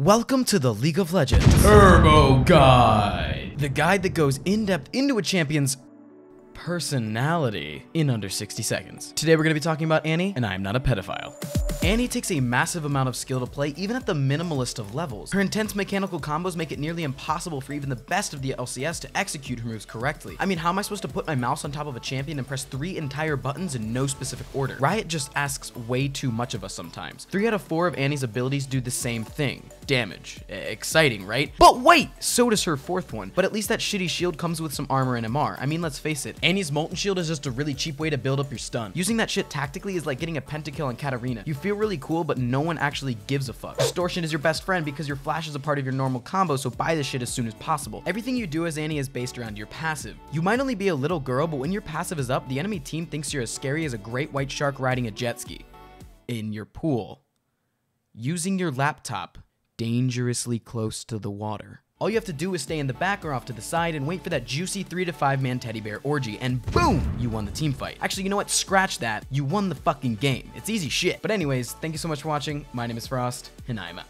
Welcome to the League of Legends, Turbo Guide. the guide that goes in depth into a champion's personality in under 60 seconds. Today we're going to be talking about Annie, and I am not a pedophile. Annie takes a massive amount of skill to play, even at the minimalist of levels. Her intense mechanical combos make it nearly impossible for even the best of the LCS to execute her moves correctly. I mean, how am I supposed to put my mouse on top of a champion and press three entire buttons in no specific order? Riot just asks way too much of us sometimes. Three out of four of Annie's abilities do the same thing. Damage. Exciting, right? But wait! So does her fourth one. But at least that shitty shield comes with some armor and MR. I mean, let's face it, Annie's Molten Shield is just a really cheap way to build up your stun. Using that shit tactically is like getting a pentakill on Katarina. You feel really cool, but no one actually gives a fuck. Distortion is your best friend because your flash is a part of your normal combo, so buy this shit as soon as possible. Everything you do as Annie is based around your passive. You might only be a little girl, but when your passive is up, the enemy team thinks you're as scary as a great white shark riding a jet ski. In your pool. Using your laptop dangerously close to the water. All you have to do is stay in the back or off to the side and wait for that juicy 3 to 5 man teddy bear orgy, and boom, you won the team fight. Actually, you know what? Scratch that. You won the fucking game. It's easy shit. But, anyways, thank you so much for watching. My name is Frost, and I'm out.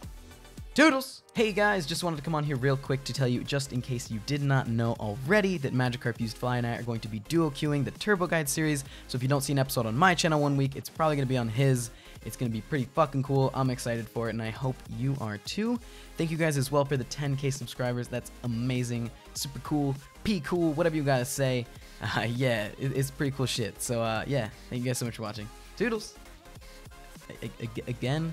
Toodles! Hey guys, just wanted to come on here real quick to tell you, just in case you did not know already, that Magikarp Used Fly and I are going to be duo queuing the Turbo Guide series. So if you don't see an episode on my channel one week, it's probably going to be on his. It's going to be pretty fucking cool. I'm excited for it, and I hope you are too. Thank you guys as well for the 10k subscribers. That's amazing. Super cool. P cool. Whatever you gotta say. Uh, yeah, it, it's pretty cool shit. So uh, yeah, thank you guys so much for watching. Toodles! A- again,